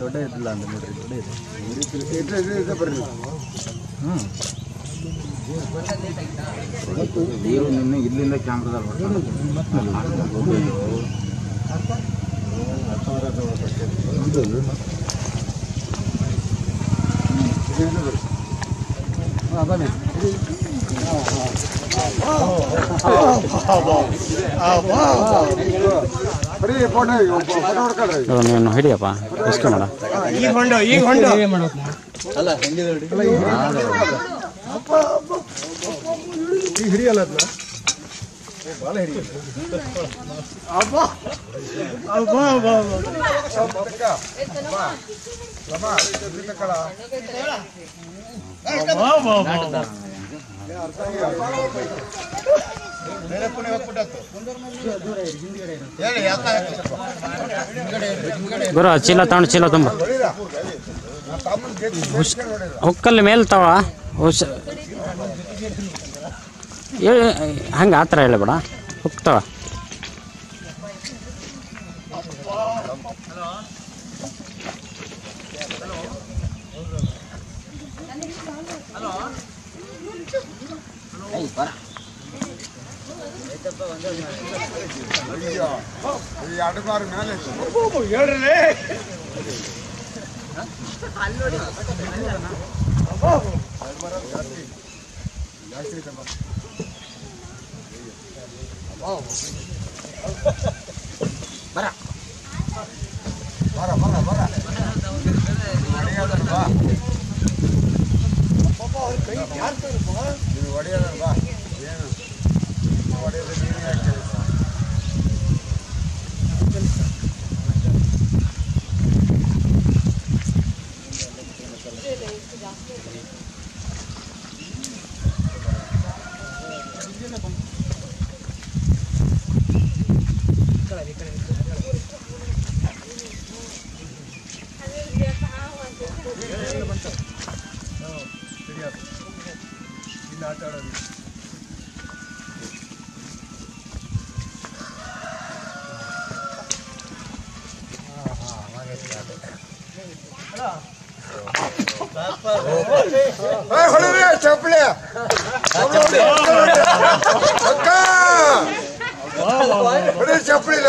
ದೊಡ್ಡ ಇದಿಲ್ಲ ಅಂತ ನೋಡ್ರಿ ದೊಡ್ಡ ಇದೆ ನೀರು ನಿನ್ನೆ ಇಲ್ಲಿಂದ ಕ್ಯಾಮ್ರಾದಲ್ಲಿ ನೀನು ಹಿಡಿಯಪ್ಪ ಎಷ್ಟು ಮಾಡ ಈಗ ಹೊಂಡು ಈಗ ಹೊಂಡು ಈಗ ಹಿಡಿಯಲ್ಲ ಅದನ್ನ ಬೇರೆ ಗುರು ಚೀಲ ತಗೊಂಡು ಚೀಲ ತುಂಬ. ಹುಕ್ಕಲ್ಲಿ ಮೇಲೆ ತವ ಹುಷ. ಹಂಗೆ ಆ ಥರ ಹೇಳಬೇಡ. ಹೋಗ್ತವ ಹಲೋ ಹಲೋ ಬರ. ஐயோ இது அடுப்பாரு மேலே ஏழு வர. வர வர வர. அடியாதன்பா பாப்பா ஒரு கை யாருக்கு இருப்பா இது அடியாதன்பா ஏன்? What is the meaning of this? ಇಲ್ಲಿ ಆಟ ಆಡೋದು ಹೇಳ್ರಿ ಚಪ್ಪಲಿ ಚಪ್ಪಲಿ